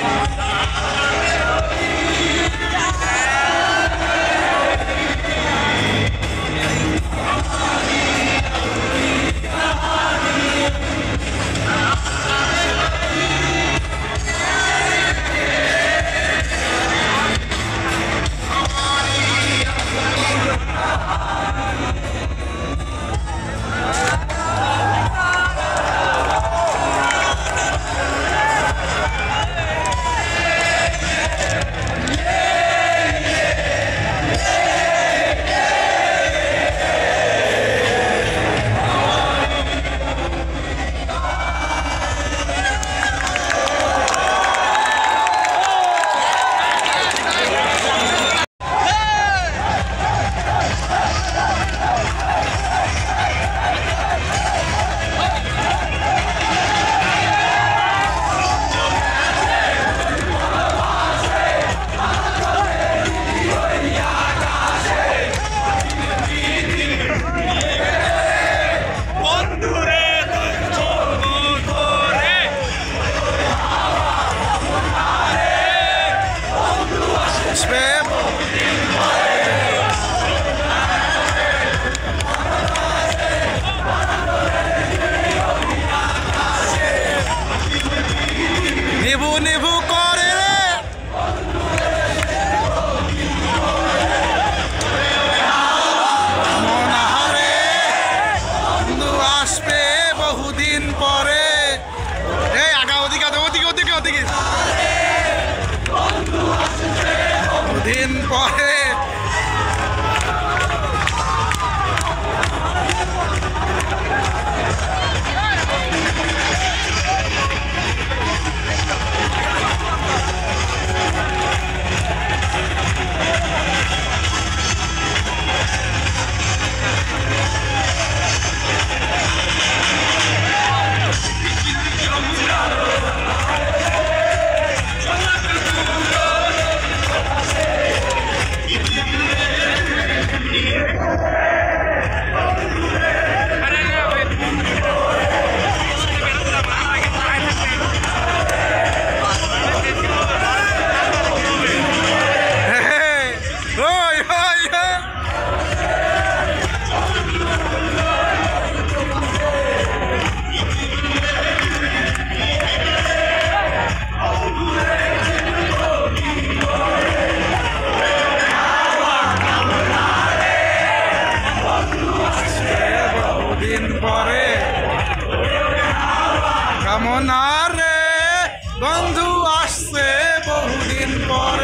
Yeah. boy. পরে। কেমন আরে বন্ধু আসছে বহুদিন পরে।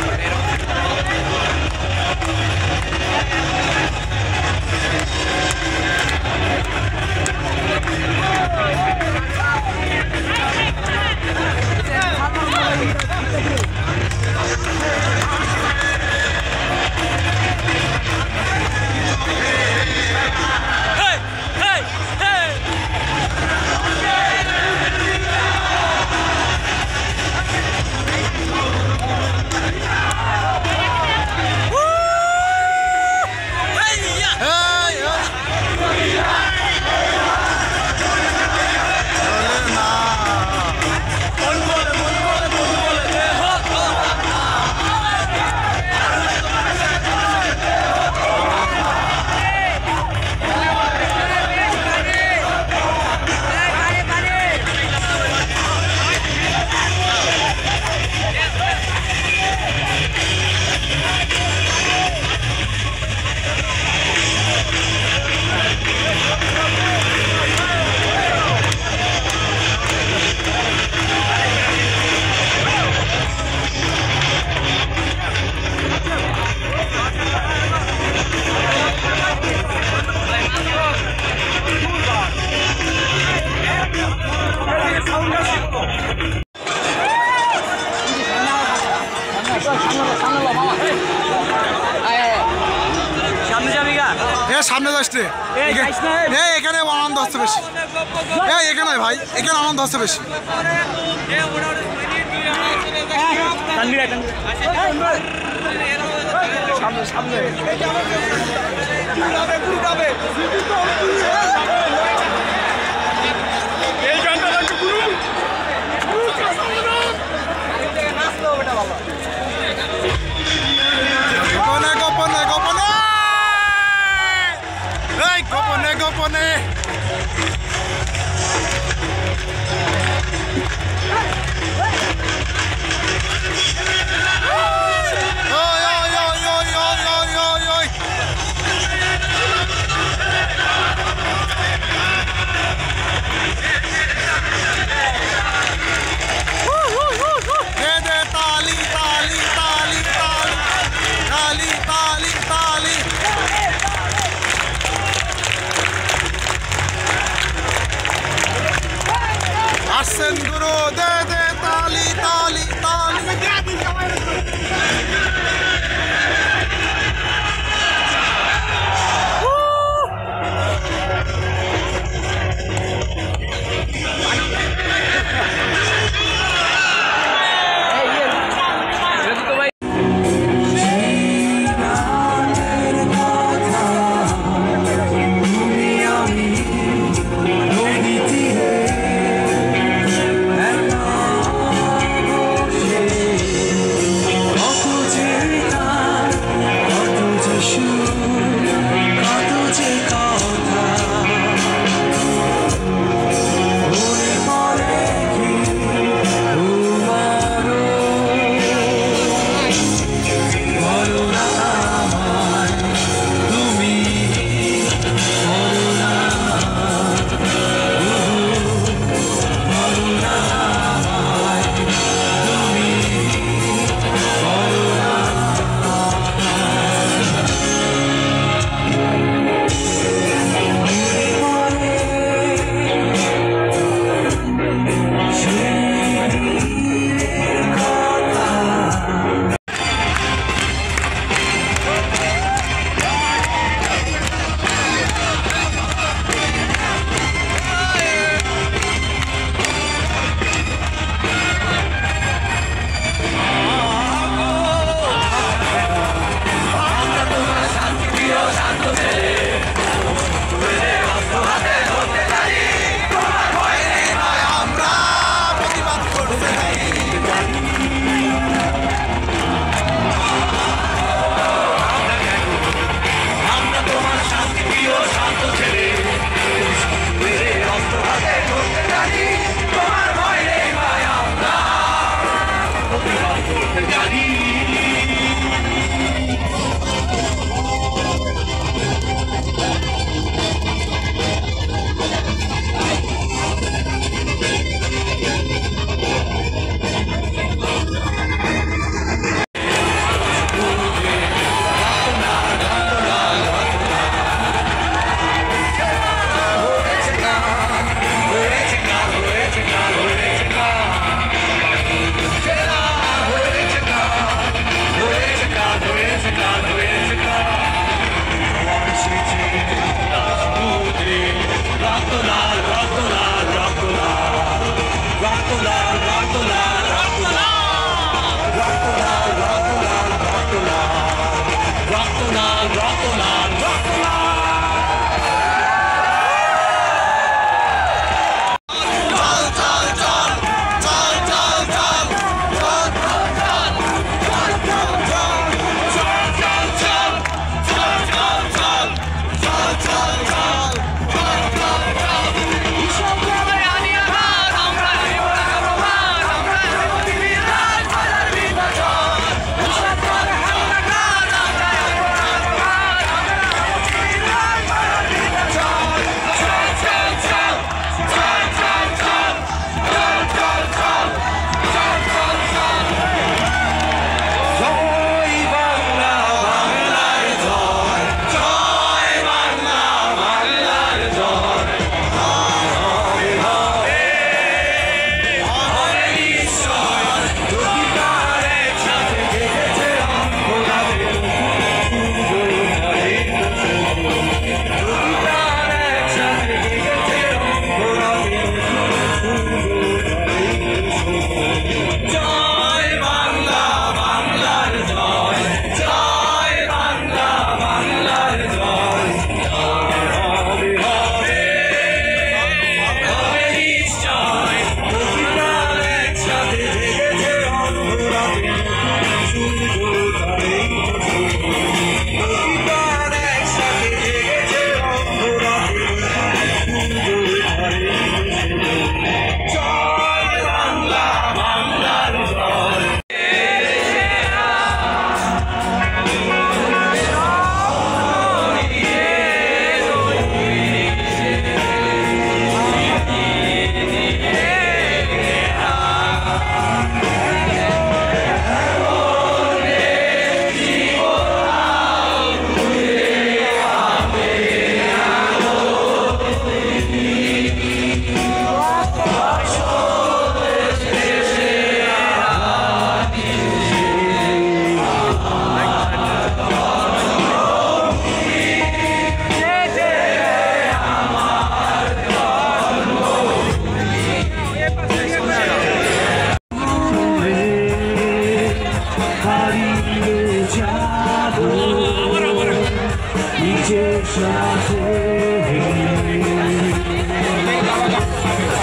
Later. সামনে সামনে। এই গানটা লাগবে গুরু নাচলো বেটা বাবা গোপনে গোপনে গোপনে। এই, গোপনে গোপনে।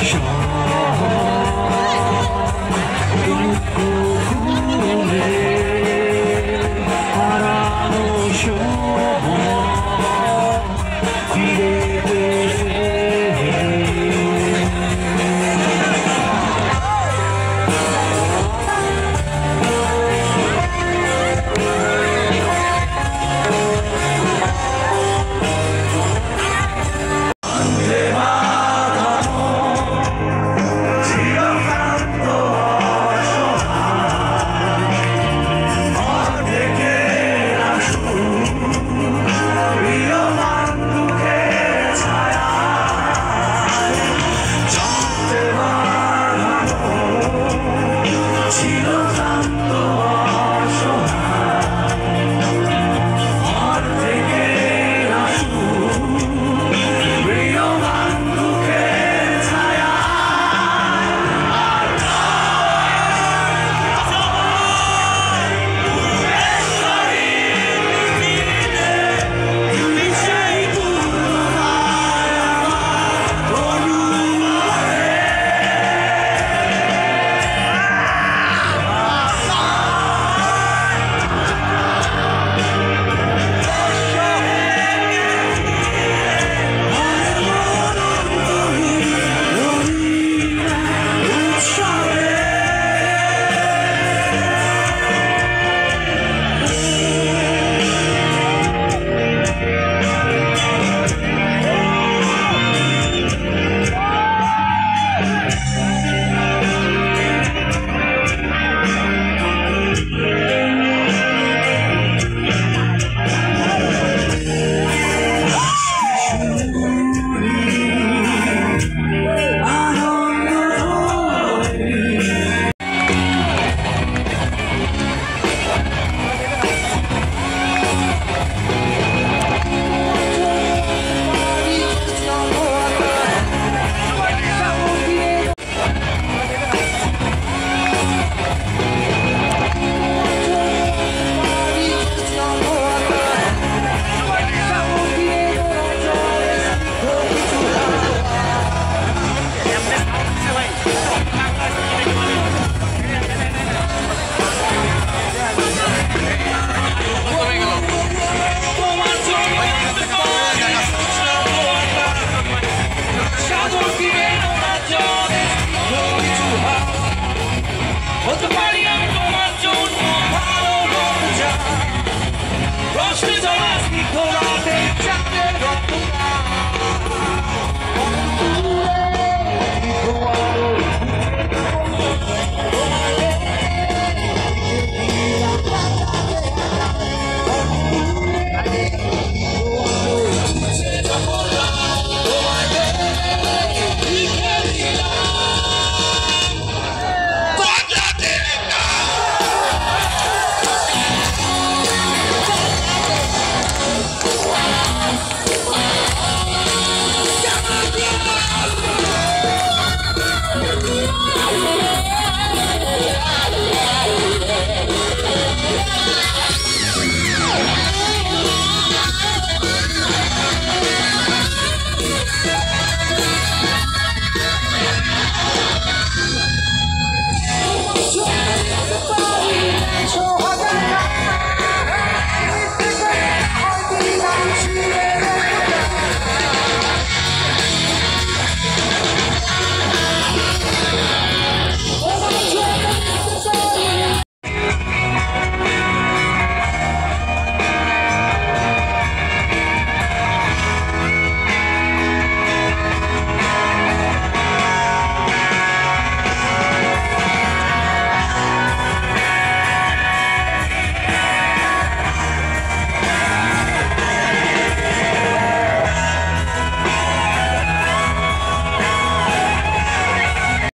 Shine